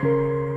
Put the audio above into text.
Thank you.